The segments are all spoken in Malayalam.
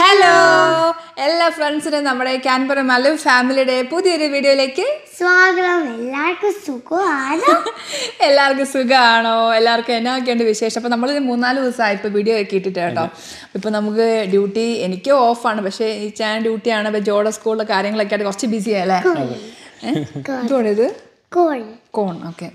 ഹലോ എല്ലാ ഫ്രണ്ട്സിനും നമ്മുടെ ക്യാൻബറ മലു ഫാമിലിയുടെ പുതിയൊരു വീഡിയോയിലേക്ക് സ്വാഗതം. എല്ലാവർക്കും സുഖമാണോ? എല്ലാവർക്കും സുഖമാണോ എല്ലാവർക്കും എന്നൊക്കെയുണ്ട് വിശേഷം? അപ്പോൾ നമ്മൾ മൂന്നാൽ ദിവസമായി ഇപ്പോൾ വീഡിയോ ഒക്കെ ഇട്ടിട്ട് കേട്ടോ. ഇപ്പോൾ നമുക്ക് ഡ്യൂട്ടി എനിക്ക് ഓഫാണ് പക്ഷേ ഈ ചാൻ ഡ്യൂട്ടിയാണ് ഇപ്പോൾ ജോഡ സ്കൂളിലെ കാര്യങ്ങളൊക്കെ ആയിട്ട് കുറച്ച് ബിസി അല്ലേ? കോൾ കോൺ. ഓക്കെ.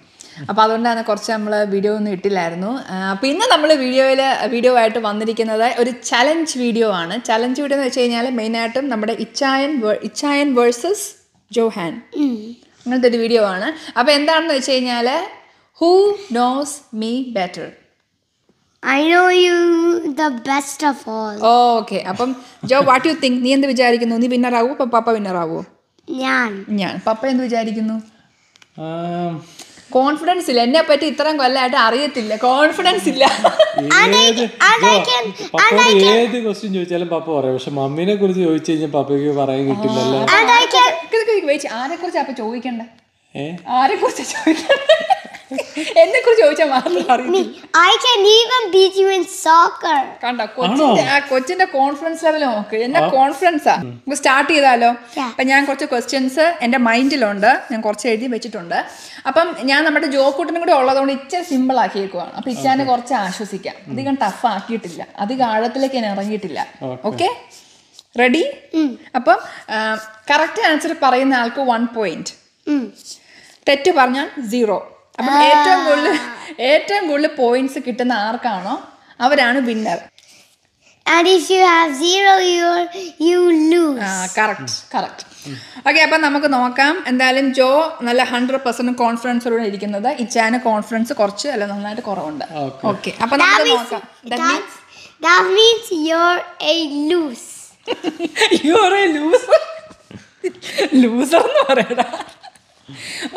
അപ്പോൾ അതുകൊണ്ടാണ് കുറച്ച് നമ്മൾ വീഡിയോ ഒന്നും ഇട്ടില്ലായിരുന്നു. അപ്പോൾ ഇന്ന് നമ്മൾ വീഡിയോയിൽ വീഡിയോ ആയിട്ട് വന്നിരിക്കുന്നത് ഒരു ചലഞ്ച് വീഡിയോ ആണ്. ചലഞ്ച് വീഡിയോ എന്ന് വെച്ച് കഴിഞ്ഞാൽ മെയിനായിട്ടും നമ്മുടെ ഇച്ചായൻ ഇച്ചായൻ വേഴ്സസ് ജോഹാൻ അങ്ങനത്തെ ഒരു വീഡിയോ ആണ്. അപ്പോൾ എന്താണെന്ന് വെച്ച് കഴിഞ്ഞാൽ who knows me better I know you the best of all okay അപ്പം ജോ വാട്ട് യു തിങ്ക് നീ എന്ത് വിചാരിക്കുന്നു? നീ വിന്നറാവോ പപ്പ വിന്നറാവോ ഞാൻ. ഞാൻ. പപ്പ എന്ത് വിചാരിക്കുന്നു? ആം, കോൺഫിഡൻസ് ഇല്ല. എന്നെ പറ്റി ഇത്രയും കൊല്ലമായിട്ട് അറിയത്തില്ല. കോൺഫിഡൻസ് ഇല്ല. ഏത് ക്വസ്റ്റ്യൻ ചോദിച്ചാലും പപ്പ പറയും. പക്ഷെ മമ്മീനെ കുറിച്ച് ചോദിച്ചു കഴിഞ്ഞാൽ പപ്പയ്ക്ക് പറയാൻ കിട്ടില്ലല്ലോ. ആരെ കുറിച്ച് അപ്പൊ ചോദിക്കണ്ടേ? ആരെ കുറിച്ച് ചോദിക്കണ്ടേ? എന്നെ കുറിച്ച് ചോദിച്ചാൽ മാത്രം കണ്ട കൊച്ചിന്റെ ആ കൊച്ചിന്റെ കോൺഫിഡൻസ് ലെവൽ നോക്ക്. എന്നെ കോൺഫിഡൻസാ നമുക്ക് സ്റ്റാർട്ട് ചെയ്താലോ. അപ്പൊ ഞാൻ കുറച്ച് ക്വസ്റ്റ്യൻസ് എന്റെ മൈൻഡിലുണ്ട് ഞാൻ കുറച്ച് എഴുതി വെച്ചിട്ടുണ്ട്. അപ്പം ഞാൻ നമ്മുടെ ജോക്കൂട്ടിനും കൂടെ ഉള്ളതുകൊണ്ട് ഇച്ചിരി സിമ്പിൾ ആക്കിയേക്കുവാണ്. അപ്പൊ ഇച്ചാനെ കുറച്ച് ആശ്വസിക്കാം. അധികം ടഫ് ആക്കിയിട്ടില്ല. അധികം ആഴത്തിലേക്ക് ഞാൻ ഇറങ്ങിയിട്ടില്ല. ഓക്കെ റെഡി അപ്പം കറക്റ്റ് ആൻസർ പറയുന്ന ആൾക്ക് വൺ പോയിന്റ് തെറ്റ് പറഞ്ഞാൽ സീറോ അപ്പം ഏറ്റവും കൂടുതൽ ഏറ്റവും കൂടുതൽ പോയിന്റ്സ് കിട്ടുന്ന ആർക്കാണോ അവരാണ് winner and if you have zero you you lose correct correct okay അപ്പം നമുക്ക് നോക്കാം. എന്തായാലും ജോ നല്ല ഹൺഡ്രഡ് പെർസെന്റ് കോൺഫിഡൻസോടെ ഇരിക്കുന്നത്. ഇച്ചാന് കോൺഫിഡൻസ് കുറച്ച് അല്ല നന്നായിട്ട് കുറവുണ്ട്. ഓക്കെ അപ്പം നമുക്ക് നോക്കാം. That means? that means you're a loose. You are a loser. loser എന്ന് പറയടാ.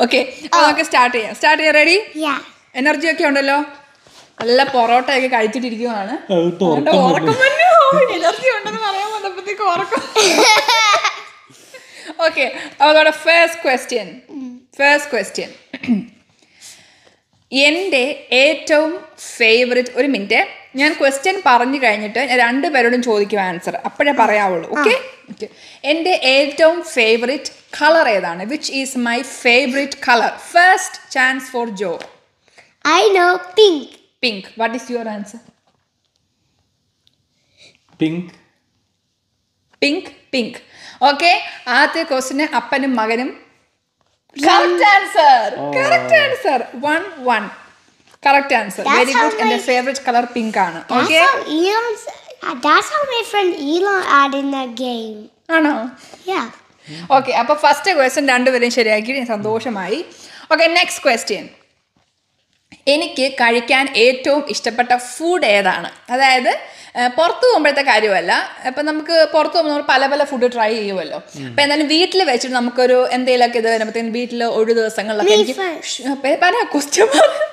ഓക്കെ നമുക്ക് സ്റ്റാർട്ട് ചെയ്യാം. സ്റ്റാർട്ട് ചെയ്യാം റെഡി എനർജി ഒക്കെ ഉണ്ടല്ലോ? നല്ല പൊറോട്ട ഒക്കെ വന്നു. എനർജി ഉണ്ടെന്ന് പറയാൻ വന്നപ്പോഴത്തേക്ക് ഉറക്കം ഓക്കെ അതോടെ ഫേസ്റ്റ് ക്വസ്റ്റ്യൻ ഫേസ്റ്റ് ക്വസ്റ്റ്യൻ എന്റെ ഏറ്റവും ഫേവററ്റ് ഒരു മിനിറ്റ് ഞാൻ ക്വസ്റ്റ്യൻ പറഞ്ഞു കഴിഞ്ഞിട്ട് ഞാൻ രണ്ടുപേരോടും ചോദിക്കും ആൻസർ അപ്പോഴേ പറയാവുള്ളൂ. ഓക്കെ എന്റെ ഏറ്റവും ഫേവറിറ്റ് കളർ ഏതാണ്? Which is my favourite colour first chance for Jo I know pink pink what is your answer pink pink pink okay ആദ്യത്തെ ക്വസ്റ്റിന് അപ്പനും മകനും. Correct answer correct answer one one correct answer very good എന്റെ ഫേവറേറ്റ് കളർ പിങ്ക് ആണ്. Okay that's how my friend Elon had in the game. ആണോ? ഓക്കെ അപ്പൊ ഫസ്റ്റ് ക്വസ്റ്റ്യൻ രണ്ടുപേരും ശരിയാക്കി. സന്തോഷമായി. ഓക്കെ നെക്സ്റ്റ് ക്വസ്റ്റ്യൻ എനിക്ക് കഴിക്കാൻ ഏറ്റവും ഇഷ്ടപ്പെട്ട ഫുഡ് ഏതാണ്? അതായത് പുറത്ത് പോകുമ്പോഴത്തെ കാര്യമല്ല. ഇപ്പം നമുക്ക് പുറത്ത് പോകുമ്പോൾ നമ്മൾ പല പല ഫുഡ് ട്രൈ ചെയ്യുമല്ലോ അപ്പം എന്നാലും വീട്ടിൽ വെച്ചിട്ട് നമുക്കൊരു എന്തെങ്കിലുമൊക്കെ ഇത് വരുമ്പോഴത്തേക്കും വീട്ടിൽ ഒഴു ദിവസങ്ങളിലൊക്കെ എനിക്ക് പല ക്വസ്റ്റ്യൻ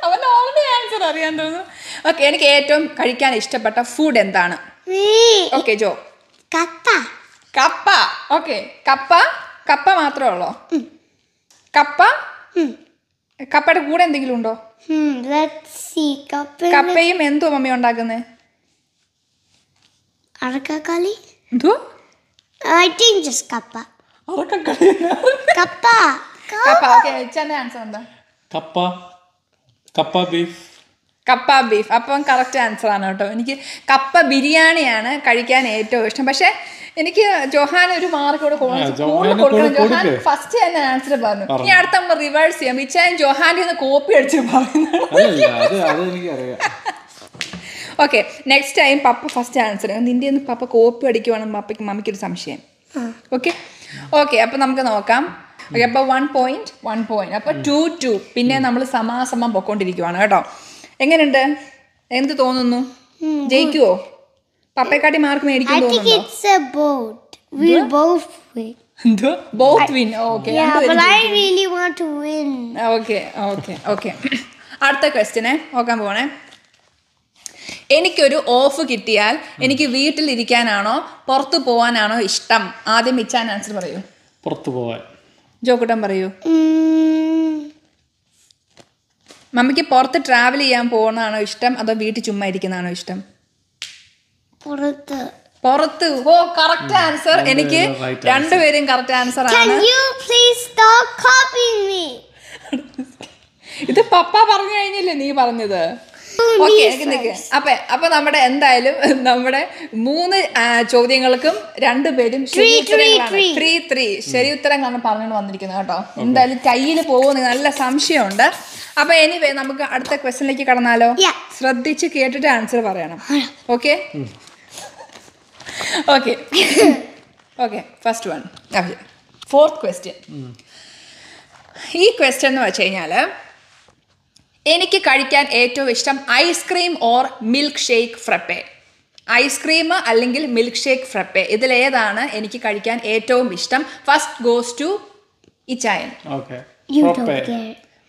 അവൻ ഓൾറെഡി ആൻസർ അറിയാൻ തോന്നുന്നു. ഓക്കെ എനിക്ക് ഏറ്റവും കഴിക്കാൻ ഇഷ്ടപ്പെട്ട ഫുഡ് എന്താണ്? Okay Jo. കപ്പ. കപ്പ. ഓക്കെ കപ്പ കപ്പ മാത്രമേ ഉള്ളോ? കപ്പ? കപ്പയുടെ കൂടെ എന്തെങ്കിലും ഉണ്ടോ? hmm let's see. kappa കപ്പയും എന്തോ മമ്മി ഉണ്ടാക്കുന്നത് arakakali എന്തോ I think just kappa kappa കപ്പ. ഓക്കെ ആൻസർ എന്താ? കപ്പ. കപ്പ ബീഫ് കപ്പ ബീഫ്. അപ്പം കറക്റ്റ് ആൻസർ ആണ് കേട്ടോ. എനിക്ക് കപ്പ ബിരിയാണിയാണ് കഴിക്കാൻ ഏറ്റവും ഇഷ്ടം. പക്ഷേ എനിക്ക് ജോഹാൻ ഒരു മാർക്ക് കൂടെ കൂടുതൽ കൊടുക്കണം. കൊടുക്ക്. ജോഹാൻ ഫസ്റ്റ് തന്നെ ആൻസർ പറഞ്ഞു. ഇനി അടുത്ത നമ്മൾ റിവേഴ്സ് ചെയ്യാം. ഇച്ചാൻ ജോഹാന്റെ ഒന്ന് കോപ്പി അടിച്ച് പറയുന്നത്. ഓക്കെ നെക്സ്റ്റ് ടൈം പപ്പ ഫസ്റ്റ് ആൻസർ നിന്റെ ഒന്ന് പപ്പ കോപ്പി അടിക്കുവാണെന്ന് പപ്പയ്ക്ക് മമ്മിക്കൊരു സംശയം. ഓക്കെ ഓക്കെ അപ്പം നമുക്ക് നോക്കാം. ഓക്കെ അപ്പോൾ വൺ പോയിന്റ് വൺ പോയിന്റ് അപ്പോൾ ടു ടു പിന്നെ നമ്മൾ സമാസമം പൊക്കോണ്ടിരിക്കുവാണ് കേട്ടോ. എങ്ങനെയുണ്ട്? എന്ത് തോന്നുന്നു? ജയിക്കുവോ? പപ്പയെക്കാട്ടി മാർക്ക് മേടിക്കും I think തോന്നുന്നുണ്ടോ? it's a boat. We'll both win. എന്തോ both win okay yeah but I really want to win. Okay okay okay അടുത്ത ക്വസ്റ്റിനെ നോക്കാൻ പോണേ എനിക്കൊരു ഓഫ് കിട്ടിയാൽ എനിക്ക് വീട്ടിൽ ഇരിക്കാനാണോ പുറത്തു പോവാനാണോ ഇഷ്ടം? ആദ്യം ഇച്ചാൻ ആൻസർ പറയൂ. പുറത്തു പോവാൻ. ജോക്കുട്ടൻ പറയൂ. മമ്മിക്ക് പുറത്ത് ട്രാവൽ ചെയ്യാൻ പോകുന്നതാണോ ഇഷ്ടം? അതോ വീട്ടിൽ ചുമ്മാ ഇരിക്കുന്നതാണോ ഇഷ്ടം? പുറത്ത്. പുറത്ത്. ഓ കറക്റ്റ് ആൻസർ എനിക്ക് രണ്ടുപേരും കറക്റ്റ് ആൻസർ ആണ്. Can you please stop copying me? ഇത് പപ്പ പറഞ്ഞു കഴിഞ്ഞില്ലേ നീ പറഞ്ഞത്? ഓക്കെ എനിക്ക് നിക്ക്. അപ്പൊ അപ്പൊ നമ്മുടെ എന്തായാലും നമ്മുടെ മൂന്ന് ചോദ്യങ്ങൾക്കും രണ്ടുപേരും ശരി ഉത്തരം കാരണം പറഞ്ഞു three. ത്രീ ത്രീ ശരി ഉത്തരങ്ങളാണ് പറഞ്ഞുകൊണ്ട് വന്നിരിക്കുന്നത് കേട്ടോ. എന്തായാലും കയ്യിൽ പോകുന്ന നല്ല സംശയമുണ്ട്. അപ്പൊ എനിവേ നമുക്ക് അടുത്ത ക്വസ്റ്റ്യനിലേക്ക് കടന്നാലോ. ശ്രദ്ധിച്ച് കേട്ടിട്ട് ആൻസർ പറയണം. Okay okay okay first one fourth question ഈ ക്വസ്റ്റ്യൻ എന്ന് വെച്ച് കഴിഞ്ഞാൽ എനിക്ക് കഴിക്കാൻ ഏറ്റവും ഇഷ്ടം ice cream or milk shake frappe ice cream അല്ലെങ്കിൽ മിൽക്ക് ഷേക്ക് ഫ്രപ്പെ ഇതിലേതാണ് എനിക്ക് കഴിക്കാൻ ഏറ്റവും ഇഷ്ടം. ഫസ്റ്റ് ഗോസ് ടു ഇച്ചായൻ ഓക്കെ.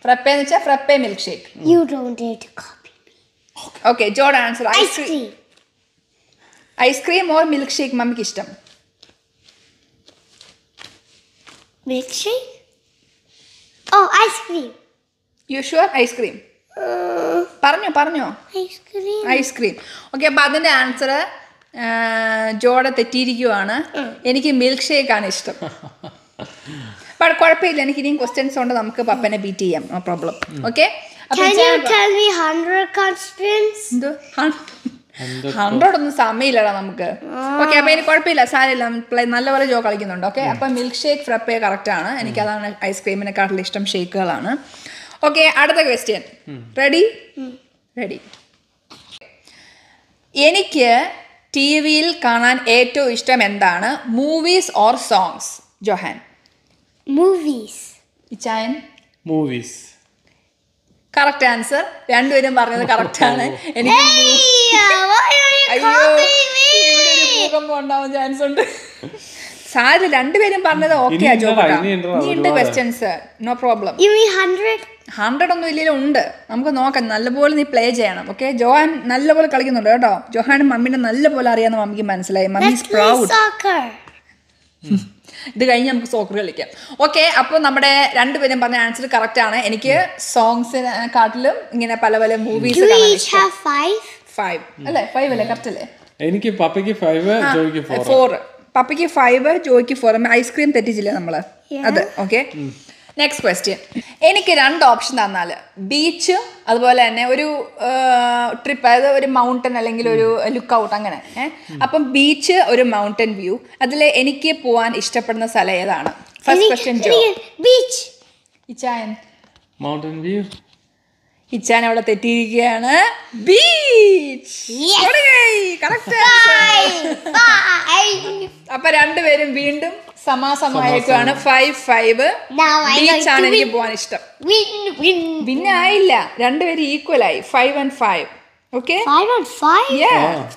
ഫ്രപ്പെ എന്ന് വെച്ചാൽ frappe milk shake you don't dare to copy okay ജോഡ് answer ice cream ice cream or milk shake മമ്മിക്ക് ഇഷ്ടം? Milk shake oh ice cream you sure ice cream Uh, പറഞ്ഞോ പറഞ്ഞോ? ice ഐസ്ക്രീം ഓക്കെ അപ്പൊ അതിന്റെ ആൻസർ ജോടെ തെറ്റിയിരിക്കുവാണ്. എനിക്ക് മിൽക്ക് ഷേക്ക് ആണ് ഇഷ്ടം. ബട്ട് കുഴപ്പമില്ല. എനിക്ക് ഇനിയും ക്വസ്റ്റ്യൻസ് ഉണ്ട്. നമുക്ക് പപ്പനെ ബീറ്റ് ചെയ്യാം. No problem okay Can you tell me 100 constants? Hundred ഒന്നും സമയമില്ലടാ നമുക്ക്. ഓക്കെ അപ്പൊ ഇനി കുഴപ്പമില്ല. സാരില്ല പ്ലേ- നല്ലപോലെ ജോ കളിക്കുന്നുണ്ട്. ഓക്കെ അപ്പൊ മിൽക്ക് ഷേക്ക് ഫ്രപ്പേ കറക്റ്റ് ആണ്. എനിക്ക് അതാണ് ഐസ്ക്രീമിനെക്കാട്ടിലും ഇഷ്ടം ഷേക്കുകളാണ് ഓക്കെ അടുത്ത ക്വസ്റ്റ്യൻ റെഡി റെഡി എനിക്ക് ടി വിയിൽ കാണാൻ ഏറ്റവും ഇഷ്ടം എന്താണ്? Movies or songs Johan. Movies. ഇച്ചായൻ? മൂവീസ് കറക്റ്റ് ആൻസർ രണ്ടുപേരും പറഞ്ഞത് കറക്റ്റ് ആണ്. എനിക്ക് അയ്യോ ഇവിടെ ഒരു? ഭൂകമ്പം ഉണ്ടാവാൻ ചാൻസ് ഉണ്ട്. സാര് രണ്ടുപേരും പറഞ്ഞത് ഓക്കെ ഒരുപാട്. Questions no problem You mean 100? Hundred ഒന്നും ഇല്ലെങ്കിലും ഉണ്ട്. നമുക്ക് നോക്കാം. നല്ലപോലെ നീ പ്ലേ ചെയ്യണം ഓക്കെ ജോഹാൻ നല്ലപോലെ കളിക്കുന്നുണ്ട് കേട്ടോ. ജോഹാനും മമ്മീനെ നല്ലപോലെ അറിയാമെന്ന് മമ്മിക്ക് മനസ്സിലായി. Mummy proud soccer. ഇത് കഴിഞ്ഞ് നമുക്ക് സോക്കർ കളിക്കാം. ഓക്കെ അപ്പോൾ നമ്മുടെ രണ്ടുപേരും പറഞ്ഞ ആൻസർ കറക്റ്റ് ആണ്. എനിക്ക് സോങ്സിനെക്കാട്ടിലും ഇങ്ങനെ പല പല മൂവീസ്? ഫൈവ് അല്ലേ? ഫൈവ് അല്ലേ? കറക്റ്റ് അല്ലേ? എനിക്ക് പപ്പയ്ക്ക് ഫൈവ് ജോയ്ക്ക് ഫോർ ഫോർ പപ്പയ്ക്ക് ഫൈവ് ജോയ്ക്ക് ഫോർ ഐസ്ക്രീം തെറ്റിച്ചില്ലേ നമ്മൾ? അത് ഓക്കെ നെക്സ്റ്റ് ക്വസ്റ്റ്യൻ എനിക്ക് രണ്ട് ഓപ്ഷൻ തന്നാൽ ബീച്ച് അതുപോലെ തന്നെ ഒരു ട്രിപ്പ് അതായത് ഒരു മൗണ്ടൻ അല്ലെങ്കിൽ ഒരു ലുക്ക് ഔട്ട് അങ്ങനെ ഏഹ് അപ്പം ബീച്ച് ഒരു മൗണ്ടൻ വ്യൂ അതിൽ എനിക്ക് പോവാൻ ഇഷ്ടപ്പെടുന്ന സ്ഥലം ഏതാണ്? First question. ഇച്ചായൻ. മൗണ്ടൻ വ്യൂ ഇച്ചാൻ അവിടെ തെറ്റിയിരിക്കുകയാണ്. അപ്പൊ രണ്ടുപേരും വീണ്ടും സമാസമായേക്കാണ് five five Now I like beach ആണ് to എനിക്ക്. പോവാൻ ഇഷ്ടം. പിന്നെ ആയില്ല. രണ്ടുപേരും ഈക്വൽ ആയി. Five and five okay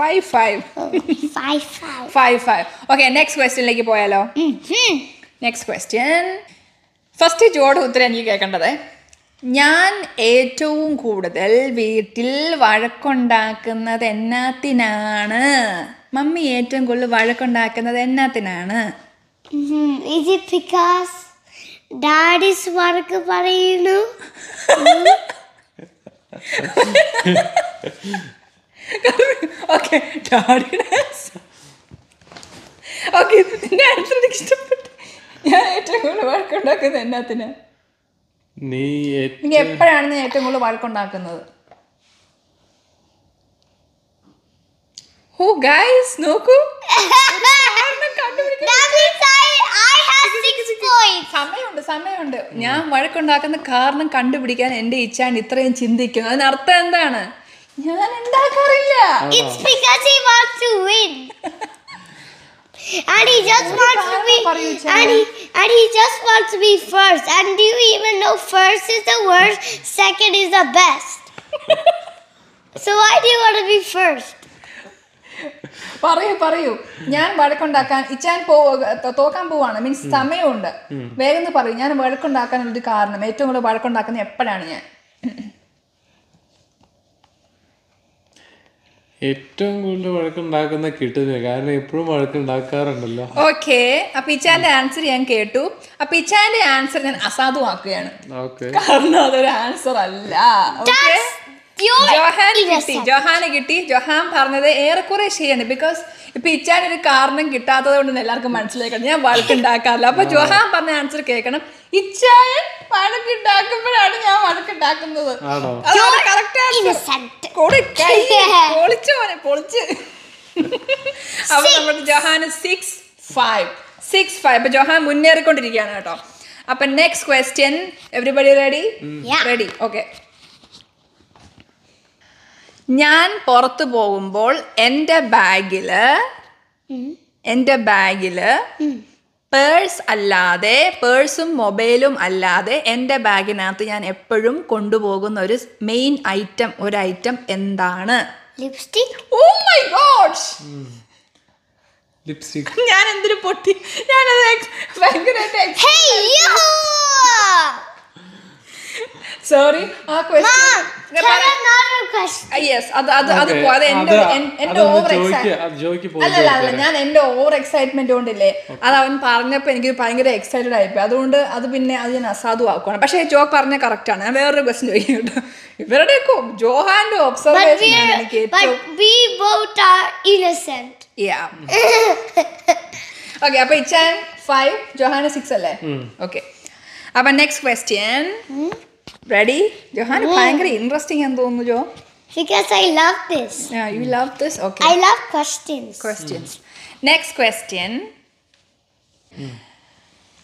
Five five? Five, five. Okay next ക്വസ്റ്റ്യനിലേക്ക് പോയാലോ? Hmm. നെക്സ്റ്റ് ക്വസ്റ്റ്യൻ ഫസ്റ്റ് ജോഡ് ഉത്തരം എനിക്ക് കേൾക്കേണ്ടത് ഞാൻ ഏറ്റവും കൂടുതൽ വീട്ടിൽ വഴക്കുണ്ടാക്കുന്നത് എന്നാത്തിനാണ്? മമ്മി ഏറ്റവും കൂടുതൽ വഴക്കുണ്ടാക്കുന്നത് എന്നാത്തിനാണ്? dad പറയുന്നു? ഓക്കെ ഡാഡിയുടെ ഓക്കെ നിന്റെ ആൻസർ എനിക്ക് ഇഷ്ടപ്പെട്ടു. ഞാൻ ഏറ്റവും കൂടുതൽ വഴക്കുണ്ടാക്കുന്നത് എന്നാത്തിന് നീ നീ എപ്പോഴാണ് നീ ഏറ്റവും കൂടുതൽ വഴക്കുണ്ടാക്കുന്നത്? ഓ ഗൈസ് നോക്കൂ. Six points. സമയമുണ്ട് സമയമുണ്ട്. ഞാൻ വഴക്കുണ്ടാക്കുന്ന കാരണം കണ്ടുപിടിക്കാൻ എന്റെ ഇച്ഛാൻ ഇത്രയും ചിന്തിക്കുന്നു അതിനർത്ഥം എന്താണ്? ഞാൻ ഉണ്ടാക്കാറില്ല It's because he wants to win. And he just wants to be and he and he just wants to be first. And do you even know first is the worst, second is the best? so why do you want to be first? പറയൂ പറയൂ ഞാൻ വഴക്കുണ്ടാക്കാൻ ഇച്ചാൻ പോ തോക്കാൻ പോവാണ് മീൻസ് സമയമുണ്ട് വേഗം പറയൂ ഞാൻ വഴക്കുണ്ടാക്കാനുള്ളൊരു കാരണം ഏറ്റവും കൂടുതൽ വഴക്കുണ്ടാക്കുന്നത് എപ്പോഴാണ് ഞാൻ ഏറ്റവും കൂടുതൽ വഴക്കുണ്ടാക്കുന്ന കിട്ടുന്നില്ല കാരണം എപ്പോഴും വഴക്കുണ്ടാക്കാറുണ്ടല്ലോ. ഓക്കെ അപ്പൊ ഇച്ചാന്റെ ആൻസർ ഞാൻ കേട്ടു. അപ്പൊ ഇച്ചാന്റെ ആൻസർ ഞാൻ അസാധുവാക്കുകയാണ്. ഓക്കെ കാരണം അതൊരു ആൻസർ അല്ല. ഓക്കെ You're കിട്ടി. ജോഹാന് കിട്ടി. ജോഹാൻ പറഞ്ഞത് ഏറെക്കുറെ ശരിയാണ്. ബിക്കോസ് ഇപ്പൊ ഇച്ചാൻ ഒരു കാരണം കിട്ടാത്തത് കൊണ്ട് എല്ലാവർക്കും മനസ്സിലാക്കണം ഞാൻ വഴക്കുണ്ടാക്കാറില്ല. അപ്പൊ ജോഹാൻ പറഞ്ഞ ആൻസർ കേൾക്കണം. ഇച്ചായൻ വഴക്കുണ്ടാക്കുമ്പോഴാണ് ഞാൻ വഴക്കുണ്ടാക്കുന്നത്. പൊളിച്ചോനെ. പൊളിച്ച് അപ്പൊ നമ്മുടെ ജഹാന് സിക്സ് ഫൈവ് സിക്സ് ഫൈവ് അപ്പൊ ജഹാൻ മുന്നേറിക്കൊണ്ടിരിക്കുകയാണ് കേട്ടോ. അപ്പൊ next question everybody ready ready okay ഞാൻ പുറത്തു പോകുമ്പോൾ എന്റെ ബാഗിൽ എന്റെ ബാഗിൽ പേഴ്സ് അല്ലാതെ പേഴ്സും മൊബൈലും അല്ലാതെ എന്റെ ബാഗിനകത്ത് ഞാൻ എപ്പോഴും കൊണ്ടുപോകുന്ന ഒരു മെയിൻ ഐറ്റം ഒരു ഐറ്റം എന്താണ്? Lipstick. Oh my god lipstick. ഞാൻ എന്തിനു പൊട്ടി? ഞാനത് ഭയങ്കര ഭയങ്കരമായിട്ട്! സോറി ആ ക്വസ്റ്റ്യൻ. യെസ് അത് അത് അത് പോ- അത് എന്റെ എൻ- എന്റെ ഓവർ എക്സൈറ്റ് അല്ലല്ല അല്ല ഞാൻ എന്റെ ഓവർ എക്സൈറ്റ്മെന്റ് കൊണ്ടില്ലേ. അത് അവൻ പറഞ്ഞപ്പോ എനിക്ക് ഭയങ്കര എക്സൈറ്റഡ് ആയിപ്പോയി. അതുകൊണ്ട് അത് പിന്നെ അത് ഞാൻ അസാധുവാക്കുവാണ്. പക്ഷേ ജോ പറഞ്ഞ കറക്റ്റ് ആണ്. ഞാൻ വേറൊരു ക്വസ്റ്റ്യൻ ചോദിക്കും കേട്ടോ. ഇവരുടെ ജോഹാന്റെ ഒബ്സർവേഷൻ എനിക്ക് ഏറ്റവും innocent. ഓക്കെ അപ്പൊ ഇച്ചാൻ ഫൈവ് ജോഹാന് സിക്സ് അല്ലേ? ഓക്കെ അപ്പൊ നെക്സ്റ്റ് ക്വസ്റ്റ്യൻ റെഡി ജോഹാൻ ഭയങ്കര ഇൻട്രസ്റ്റിംഗ് എന്ന് തോന്നുന്നു Jo. Because I love this. Yeah, you love this? Okay. I love questions. Questions next question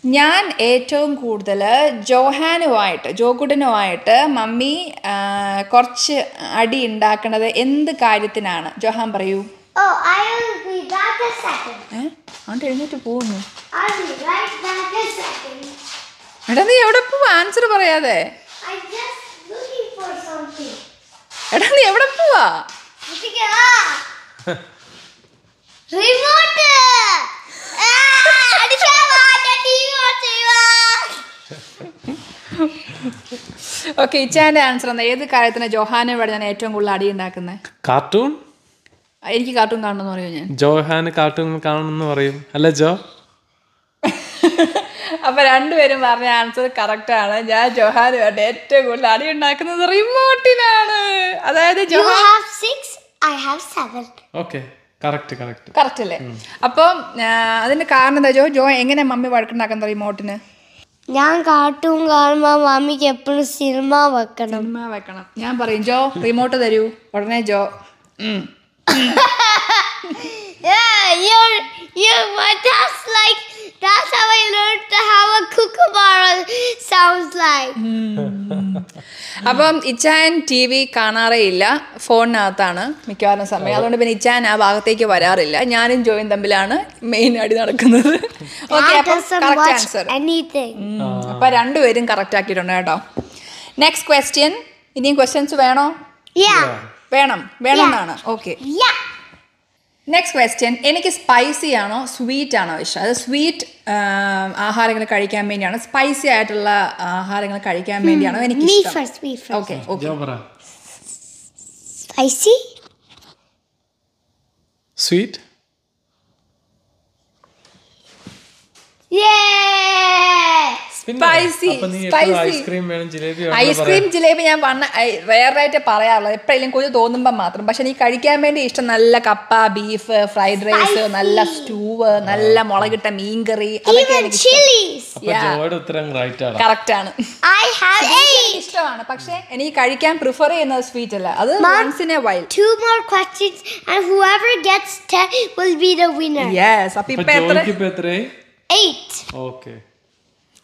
ഞാൻ ഏറ്റവും കൂടുതൽ ജോഹാനുമായിട്ട് ജോകുട്ടനുമായിട്ട് മമ്മി കുറച്ച് അടി ഉണ്ടാക്കണത് എന്ത് കാര്യത്തിനാണ്? ജോഹാൻ പറയൂ. Oh, I will be back a second. ഏ? അതുകൊണ്ട് എഴുന്നേറ്റ് പോകുന്നു. എടാ നീ എവിടെ പോവാ? ആൻസർ പറയാതെ. I'm just looking for something. എടാ നീ എവിടെ പോവാ? ചെയ്യുവാ. ഓക്കെ ഇച്ചാന്റെ ആൻസർ എന്താ? ഏത് കാര്യത്തിന് ജോഹാനോട് ഞാൻ ഏറ്റവും കൂടുതൽ അടി ഉണ്ടാക്കുന്നത് കാർട്ടൂൺ എനിക്ക് കാർട്ടൂൺ കാണണമെന്ന് പറയൂ ഞാൻ. ജോഹാന് കാർട്ടൂൺ കാണണമെന്ന് പറയും. അല്ല ജോ? അപ്പൊ രണ്ടുപേരും പറഞ്ഞ ആൻസർ കറക്റ്റ് ആണ്. ഞാൻ ജോഹാനുമായിട്ട് ഏറ്റവും കൂടുതൽ അടി ഉണ്ടാക്കുന്നത് റിമോട്ടിനാണ്. അതായത് You Johan have six, I have seven. Okay correct correct correct അല്ലേ? അപ്പം ആ, അതിന്റെ കാരണം എന്താ ജോ? ജോ എങ്ങനെ മമ്മി വഴക്കുണ്ടാക്കുന്നത് റിമോട്ടിന്? ഞാൻ കാർട്ടൂൺ കാണുമ്പോൾ മമ്മിക്ക് എപ്പോഴും സിനിമ വെക്കണം. സിനിമ വെക്കണം. ഞാൻ പറയും ജോ റിമോട്ട് തരൂ. ഉടനെ ജോ ഉം. Yeah, you're, you're, that's like, that's how I learned to how a kookaburra sounds like. അപ്പം ഇച്ചാൻ ടി വി കാണാറേ ഇല്ല ഫോണിനകത്താണ് മിക്കവാറും സമയം. അതുകൊണ്ട് പിന്നെ ഇച്ചാൻ ആ ഭാഗത്തേക്ക് വരാറില്ല. ഞാനും ജോയിൻ തമ്മിലാണ് മെയിൻ അടി നടക്കുന്നത്. അപ്പം. അപ്പൊ രണ്ടുപേരും കറക്റ്റ് ആക്കിയിട്ടുണ്ട് കേട്ടോ. നെക്സ്റ്റ് ക്വസ്റ്റ്യൻ ഇനിയും ക്വസ്റ്റ്യൻസ് വേണോ? വേണം. വേണം എന്നാണ് ഓക്കെ. നെക്സ്റ്റ് ക്വസ്റ്റ്യൻ എനിക്ക് സ്പൈസി ആണോ സ്വീറ്റ് ആണോ ഇഷ്ടം? അത് സ്വീറ്റ് ആഹാരങ്ങൾ കഴിക്കാൻ വേണ്ടിയാണോ? സ്പൈസി ആയിട്ടുള്ള ആഹാരങ്ങൾ കഴിക്കാൻ വേണ്ടിയാണോ എനിക്ക്. Okay spicy sweet ice cream jalebi ഞാൻ വണ്ണ വേറായിട്ട് പറയാറുള്ളത്. എപ്പോഴെങ്കിലും കൊതി തോന്നുമ്പോൾ മാത്രം. പക്ഷെ നീ കഴിക്കാൻ വേണ്ടി ഇഷ്ടം നല്ല കപ്പ ബീഫ് ഫ്രൈഡ് റൈസ് നല്ല സ്റ്റൂവ് നല്ല മുളകിട്ട മീൻകറി. എനിക്ക് കറക്റ്റ് ആണ്. I have eight. ഇഷ്ടമാണ്. പക്ഷെ എനിക്ക് കഴിക്കാൻ പ്രിഫർ ചെയ്യുന്നത് സ്വീറ്റ് അല്ല. അത് once in a while Two more questions, and whoever gets 10 will be the winner. Yes അപ്പൊ അപ്പൊ ഇപ്പൊ എത്ര ഓക്കെ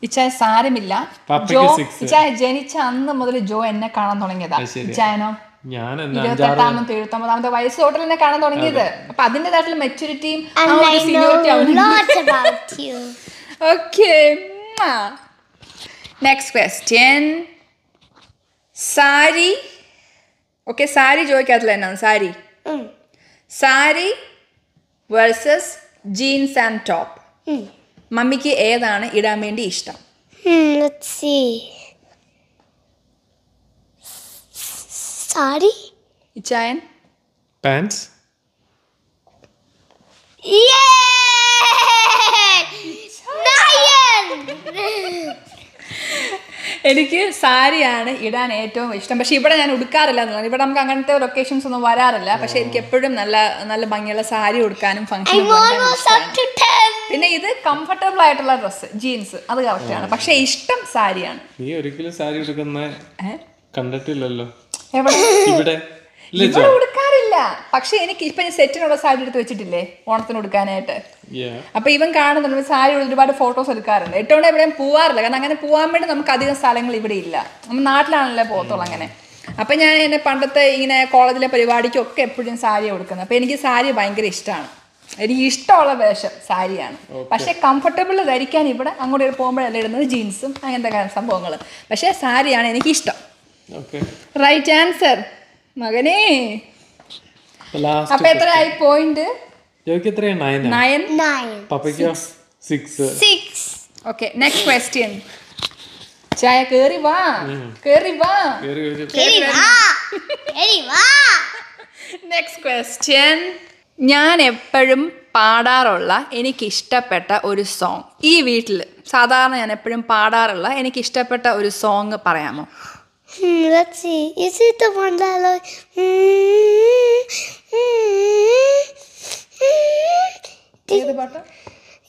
ഇച്ചായ സാരമില്ല. ജോ. ഇച്ചായ ജനിച്ച അന്ന് മുതൽ ജോ എന്നെ കാണാൻ തുടങ്ങിയതാ. ഇച്ചായനോ? ഞാൻ എന്നാ അഞ്ചാറ് ഇരുപത്തെട്ടാമത്തെ എഴുപത്തൊമ്പതാമത്തെ വയസ്സ് തൊട്ടിൽ എന്നെ കാണാൻ തുടങ്ങിയത്. അപ്പൊ അതിന്റെതായിട്ടുള്ള മെച്ചൂരിറ്റിയും you. Okay next question sari. Okay sari ചോദിക്കാത്തില്ല എന്നാണ്? Sari. Sari versus jeans and top. മമ്മിക്ക് ഏതാണ് ഇടാൻ വേണ്ടി ഇഷ്ടം സാരി let's see. Sorry? ഇച്ചായൻ പാൻസ് Yay! എനിക്ക് സാരിയാണ് ഇടാൻ ഏറ്റവും ഇഷ്ടം. പക്ഷെ ഇവിടെ ഞാൻ ഉടുക്കാറില്ല എന്നുള്ളത്. ഇവിടെ നമുക്ക് അങ്ങനത്തെ ലൊക്കേഷൻസ് ഒന്നും വരാറില്ല. പക്ഷെ എനിക്ക് എപ്പോഴും നല്ല നല്ല ഭംഗിയുള്ള sari ഉടുക്കാനും function I'm almost up to 10. പിന്നെ ഇത് കംഫർട്ടബിൾ ആയിട്ടുള്ള ഡ്രസ്സ് ജീൻസ് അത് കറക്റ്റാണ് പക്ഷെ ഇഷ്ടം സാരിയാണ്. നീ ഒരിക്കലും സാരി എടുക്കുന്ന ഏ? കണ്ടിട്ടില്ലല്ലോ. എവിടെ? ഇവിടെ. ഉടുക്കാറില്ല. പക്ഷെ എനിക്ക് ഇപ്പൊ ഞാൻ സെറ്റിനുള്ള സാരി എടുത്ത് വെച്ചിട്ടില്ലേ? ഓണത്തിന് ഉടുക്കാനായിട്ട്. Yeah. അപ്പൊ ഇവൻ കാണുന്നുണ്ട് സാരി ഒരുപാട് ഫോട്ടോസ് എടുക്കാറുണ്ട്. ഏറ്റവും എവിടെയും പോവാറില്ല. കാരണം അങ്ങനെ പോവാൻ വേണ്ടി നമുക്ക് അധികം സ്ഥലങ്ങൾ ഇവിടെ ഇല്ല. നമ്മൾ നാട്ടിലാണല്ലേ പോകത്തുള്ളൂ അങ്ങനെ. അപ്പൊ ഞാൻ എന്നെ പണ്ടത്തെ ഇങ്ങനെ കോളേജിലെ പരിപാടിക്കൊക്കെ എപ്പോഴും സാരി കൊടുക്കുന്നത് അപ്പൊ എനിക്ക് സാരി ഭയങ്കര ഇഷ്ടമാണ് എനിക്ക് ഇഷ്ടമുള്ള വേഷം സാരിയാണ്. പക്ഷെ കംഫർട്ടബിൾ ധരിക്കാൻ ഇവിടെ അങ്ങോട്ട് പോകുമ്പോഴല്ല ഇടുന്നത്? ജീൻസും അങ്ങനത്തെ സംഭവങ്ങൾ പക്ഷെ സാരിയാണ് എനിക്ക് ഇഷ്ടം ഓക്കെ റൈറ്റ് ആൻസർ മകനേ. അപ്പൊ എത്രയായി പോയിന്റ്. ഓക്കെ നെക്സ്റ്റ് ക്വസ്റ്റ്യൻ ചായ കേറി വാ. കേറി വാ. നെക്സ്റ്റ് ക്വസ്റ്റ്യൻ ഞാൻ എപ്പോഴും പാടാറുള്ള എനിക്ക് ഇഷ്ടപ്പെട്ട ഒരു സോങ് ഈ വീട്ടിൽ സാധാരണ ഞാൻ എപ്പോഴും പാടാറുള്ള എനിക്ക് ഇഷ്ടപ്പെട്ട ഒരു സോങ് പറയാമോ? Hmm, let's see. Is it the one that like? Mm, mm, mm. പാട്ട്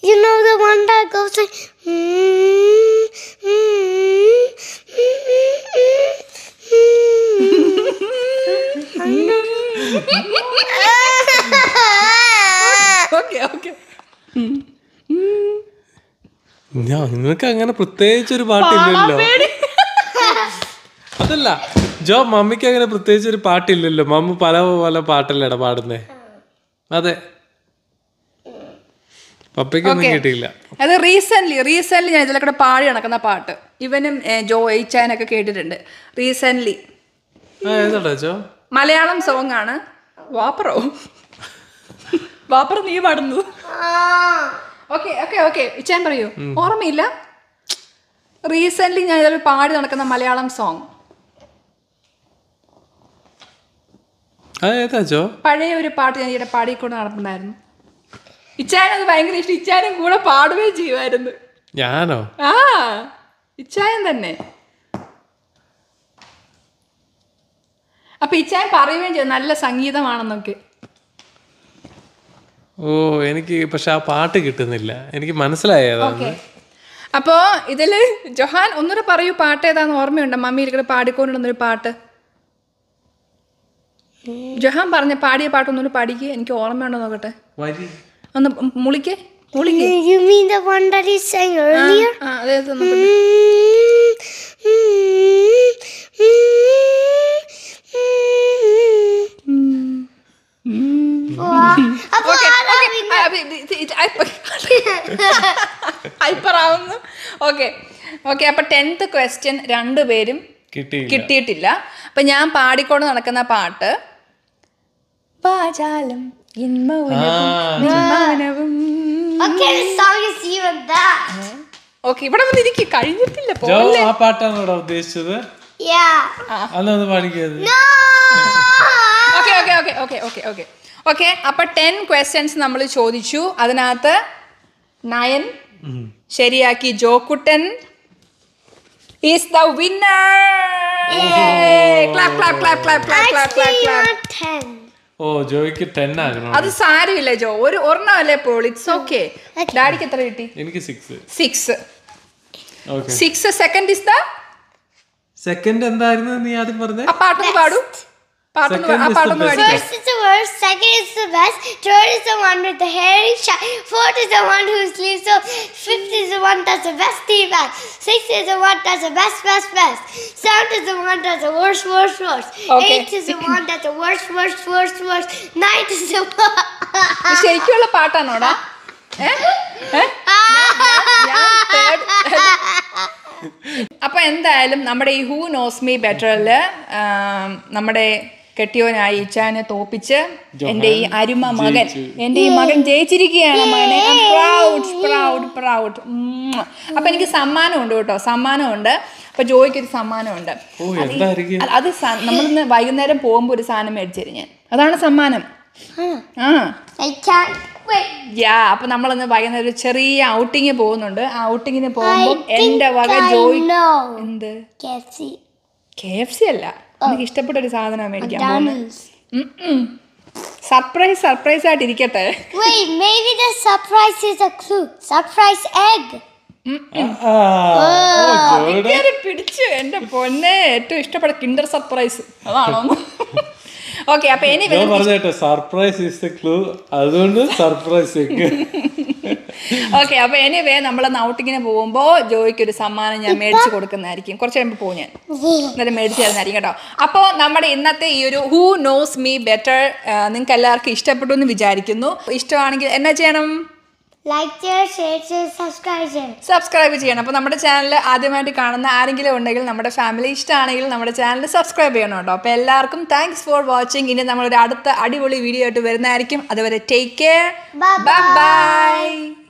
You know the one that goes like. Mm, mm, hmm. Okay okay ഞാൻ നിങ്ങൾക്ക് അങ്ങനെ പ്രത്യേകിച്ച് ഒരു പാട്ടില്ലല്ലോ അതല്ല ജോ മമ്മിക്ക് അങ്ങനെ പ്രത്യേകിച്ച് ഒരു പാട്ടില്ലല്ലോ. മമ്മ പല പല പാട്ടല്ലേടാ പാടുന്നേ അതെ. പപ്പയ്ക്കൊന്നും Okay. കിട്ടിയില്ല അത് റീസെന്റ് റീസെന്റ് ഞാൻ ഇതിലെ കൂടെ പാടി നടക്കുന്ന പാട്ട്. ഇവനും ജോ എയ്ച്ചാനൊക്കെ കേട്ടിട്ടുണ്ട്. റീസെന്റ് മലയാളം സോങ് ആണ്. വാപ്പറോ? വാപ്പർ നീ പാടുന്നു. Okay okay okay. ഇച്ചാൻ പറയൂ. ഓർമ്മയില്ല? റീസെന്റ് ഞാൻ ഇതിൽ പാടി നടക്കുന്ന മലയാളം സോങ് ആ ഏതാ ജോ പഴയ ഒരു പാട്ട് ഞാൻ ഇവിടെ പാടിക്കൊണ്ട് നടപ്പുണ്ടായിരുന്നു അത് ഭയങ്കര ഇഷ്ടം. ഇച്ചാനും കൂടെ പാടുകയും ചെയ്യുമായിരുന്നു. ഞാനോ? ആ ഇച്ചായൻ തന്നെ. അപ്പൊ ഇച്ചായൻ പറയുകയും ചെയ്തു നല്ല സംഗീതമാണെന്നൊക്കെ. ഓ എനിക്ക് പക്ഷെ ആ പാട്ട് കിട്ടുന്നില്ല. എനിക്ക് മനസ്സിലായതാണ് അപ്പോൾ അപ്പോ ഇതിൽ ജൊഹാൻ ഒന്നുകൂടെ പറയൂ പാട്ട് ഏതാന്ന് ഓർമ്മയുണ്ടോ? മമ്മി ഇവിടെ പാടിക്കൊണ്ടിരുന്നൊരു പാട്ട്. ജൊഹാൻ പറഞ്ഞ പാടിയ പാട്ട് ഒന്നുകൂടെ പാടിക്ക് എനിക്ക് ഓർമ്മയുണ്ടോ നോക്കട്ടെ. വരി. ഒന്ന് മുളിക്കേ മുളിക്കേ. You mean the one that he sang earlier? ആ അതെ നോക്കട്ടെ. ഓക്കെ ഹൈപ്പറാവുന്നു ഓക്കെ ഓക്കെ. അപ്പൊ ടെൻത്ത് ക്വസ്റ്റ്യൻ രണ്ടുപേരും കിട്ടിയില്ല. കിട്ടിയിട്ടില്ല. അപ്പൊ ഞാൻ പാടിക്കൊണ്ട് നടക്കുന്ന പാട്ട് that? ഓക്കെ ഇവിടെ വന്നിരിക്കും. കഴിഞ്ഞിട്ടില്ല ജോ ആ പാട്ടാണ് ഇവിടെ ഉദ്ദേശിച്ചത്? ഒന്ന് പാടിക്കത് No! Okay okay okay okay okay okay okay അപ്പൊ ടെൻ ക്വസ്റ്റ്യൻസ് നമ്മൾ ചോദിച്ചു. അതിനകത്ത് നയൻ ശരിയാക്കി. ജോക്കുട്ടൻ is the winner clap clap clap clap clap clap clap clap clap 10. ഓ ജോയ്ക്ക് ടെൻ ആകണം. അത് സാരമില്ല ജോ. ഒരു ഒരെണ്ണമല്ലേ പോൾ ഇറ്റ്സ് ഓക്കെ ഡാഡിക്ക് എത്ര കിട്ടി? എനിക്ക് six six okay six second is the second എന്തായിരുന്നു നീ ആദ്യം പറഞ്ഞേ? ആ പാട്ടൊന്ന് പാടൂ. Best. First is the worst, second is the best, third is the one with the hairy shine, fourth is the one who sleeps so fifth is the one that's the best team bag, sixth is the one that's the best, best, best, seventh is the one that's the worst, worst, worst, Okay. eighth is the one that's the worst, worst, worst, worst, ninth is the one. ശരിക്കുള്ള പാട്ടാണോടാ അപ്പൊ എന്തായാലും നമ്മുടെ ഈ ഹൂ നോസ് മീ ബെറ്ററിൽ നമ്മുടെ കെട്ടിയോനായി ഇച്ചാനെ തോപ്പിച്ച് എന്റെ ഈ അരുമ മകൻ എന്റെ ഈ മകൻ ജയിച്ചിരിക്കുകയാണ് മകനെ. പ്രൗഡ് പ്രൗഡ് പ്രൗഡ് അപ്പൊ എനിക്ക് സമ്മാനമുണ്ട് കേട്ടോ സമ്മാനമുണ്ട്. അപ്പൊ ജോയ്ക്ക് ഒരു സമ്മാനമുണ്ട്. അത് നമ്മളിന്ന് വൈകുന്നേരം പോകുമ്പോൾ ഒരു സാധനം മേടിച്ചു ഞാൻ. അതാണ് സമ്മാനം. ആ. യാ അപ്പൊ നമ്മളൊന്ന് വൈകുന്നേരം ഒരു ചെറിയ ഔട്ടിങ് പോകുന്നുണ്ട്. ആ ഔട്ടിങ്ങിന് പോകുമ്പോൾ എന്റെ വക ജോയി എന്ത്? കെ എഫ് സി അല്ല. എനിക്ക് ഇഷ്ടപ്പെട്ട ഒരു സാധനം മേടിക്കാൻ സർപ്രൈസ് സർപ്രൈസ് ആയിട്ട് ഇരിക്കട്ടെ clue. Surprise ഓ, ജോയുടെ ഇങ്ങനെ പിടിച്ചു എന്റെ പൊന്നെ. ഏറ്റവും ഇഷ്ടപ്പെട്ട കിൻഡർ സർപ്രൈസ് അതാണോ? ഓക്കെ അപ്പൊ ഇനി പറഞ്ഞേട്ടെ സർപ്രൈസ് ഇസ് ദ ക്ലൂ അതുകൊണ്ട് സർപ്രൈസ് ഓക്കെ അപ്പൊ എനിവേ നമ്മൾ നൗട്ടിങ്ങിന് പോകുമ്പോൾ ജോയിക്ക് ഒരു സമ്മാനം ഞാൻ മേടിച്ചു കൊടുക്കുന്നതായിരിക്കും. കുറച്ച് കഴിയുമ്പോൾ പോകും ഞാൻ. എന്നിട്ട് മേടിച്ചു തരുന്നതായിരിക്കും കേട്ടോ. അപ്പോൾ നമ്മുടെ ഇന്നത്തെ ഈ ഒരു ഹൂ നോസ് മീ ബെറ്റർ നിങ്ങൾക്ക് എല്ലാവർക്കും ഇഷ്ടപ്പെട്ടു എന്ന് വിചാരിക്കുന്നു. ഇഷ്ടമാണെങ്കിൽ എന്നാ ചെയ്യണം? Like subscribe, share. സബ്സ്ക്രൈബ് ചെയ്യണം. അപ്പോൾ നമ്മുടെ ചാനൽ ആദ്യമായിട്ട് കാണുന്ന ആരെങ്കിലും ഉണ്ടെങ്കിൽ നമ്മുടെ ഫാമിലി ഇഷ്ടമാണെങ്കിൽ നമ്മുടെ ചാനൽ സബ്സ്ക്രൈബ് ചെയ്യണം കേട്ടോ. അപ്പോൾ എല്ലാവർക്കും താങ്ക്സ് ഫോർ വാച്ചിങ് ഇനി നമ്മളൊരു അടുത്ത അടിപൊളി വീഡിയോ ആയിട്ട് വരുന്നതായിരിക്കും. അതുവരെ ടേക്ക് കെയർ ബൈ